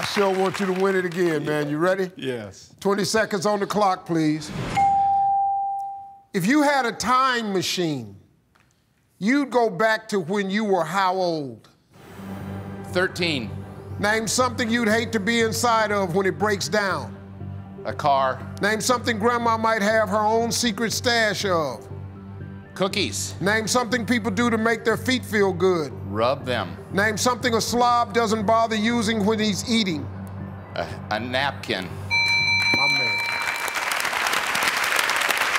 I sure want you to win it again, man. You ready? Yes. 20 seconds on the clock, please. If you had a time machine, you'd go back to when you were how old? 13. Name something you'd hate to be inside of when it breaks down. A car. Name something grandma might have her own secret stash of. Cookies. Name something people do to make their feet feel good. Rub them. Name something a slob doesn't bother using when he's eating. A, a napkin. My man.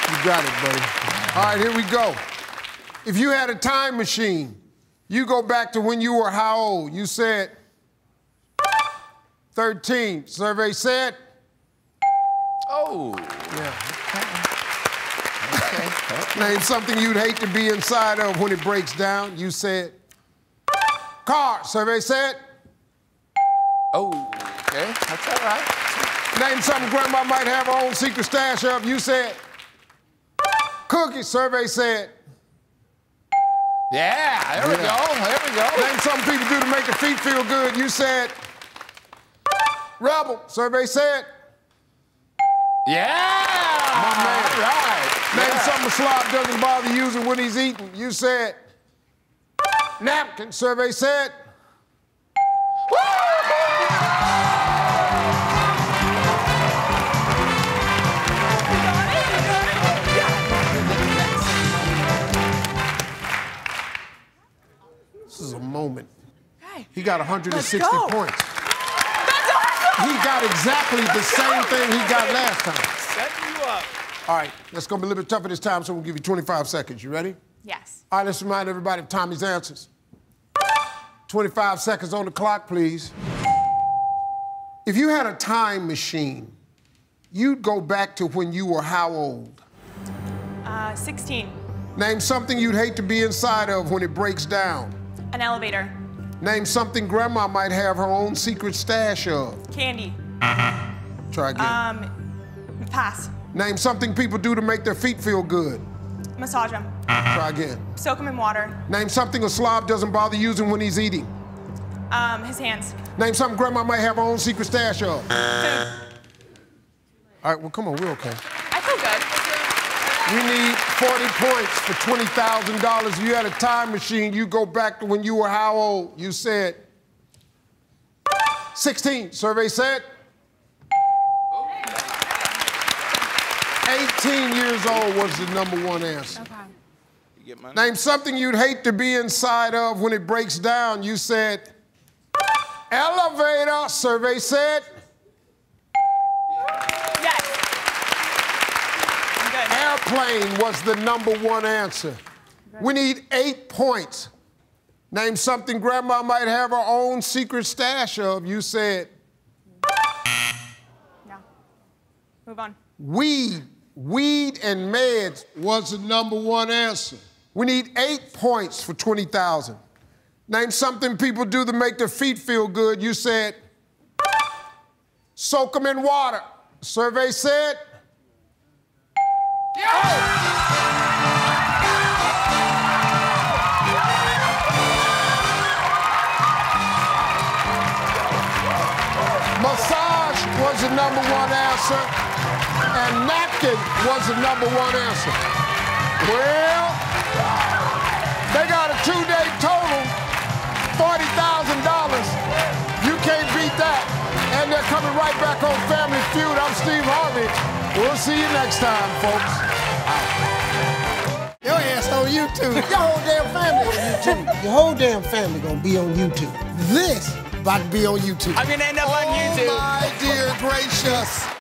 You got it, buddy. All right, here we go. If you had a time machine, you go back to when you were how old? You said 13. Survey said? Oh. Name something you'd hate to be inside of when it breaks down. You said car. Survey said? Oh. Okay. That's all right. Name something grandma might have her own secret stash of. You said cookies. Survey said. Yeah. There we go. There we go. Name something people do to make their feet feel good. You said rebel. Survey said. Yeah. My man. All right. Name a slob doesn't bother using when he's eating. You said napkin. Survey said. This is a moment. Okay. He got 160 Let's go. points. He got exactly the same thing he got last time. Setting you up. All right, that's gonna be a little bit tougher this time, so we'll give you 25 seconds. You ready? Yes. All right, let's remind everybody of Tommy's answers. 25 seconds on the clock, please. If you had a time machine, you'd go back to when you were how old? Uh, 16. Name something you'd hate to be inside of when it breaks down. An elevator. Name something grandma might have her own secret stash of. Candy. Try again. Um, pass. Name something people do to make their feet feel good. Massage him. Try again. Soak him in water. Name something a slob doesn't bother using when he's eating. Um, his hands. Name something grandma might have her own secret stash of. Food. All right, well, come on, we're okay. I feel good. We need 40 points for $20,000. If you had a time machine, you go back to when you were how old? You said 16. Survey said 18 years old was the number one answer. Okay. You get money? Name something you'd hate to be inside of when it breaks down. You said elevator. Survey said Yes. Airplane was the number one answer. We need eight points. Name something grandma might have her own secret stash of. You said Yeah. Move on. weed. Weed and meds was the number one answer. We need eight points for 20,000. Name something people do to make their feet feel good. You said soak them in water. Survey said oh. Massage was the number one answer, and napkin was the number one answer. Well, they got a two-day total, $40,000. You can't beat that. And they're coming right back on Family Feud. I'm Steve Harvey. We'll see you next time, folks. Your ass on YouTube. Your whole damn family on YouTube. Your whole damn family gonna be on YouTube. This about to be on YouTube. I'm gonna end up on YouTube. Oh, my dear gracious.